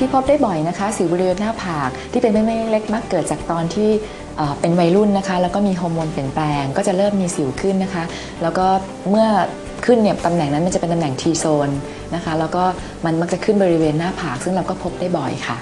ที่พบได้บ่อยนะคะ สิวบริเวณหน้าผากที่เป็นเม็ดๆเล็กๆมักเกิดจากตอนที่เป็นวัยรุ่นนะคะ แล้วก็มีฮอร์โมนเปลี่ยนแปลง ก็จะเริ่มมีสิวขึ้นนะคะ แล้วก็เมื่อขึ้นเนี่ยตำแหน่งนั้นมันจะเป็นตำแหน่ง T โซนนะคะ แล้วก็มันมักจะขึ้นบริเวณหน้าผาก ซึ่งเราก็พบได้บ่อยค่ะ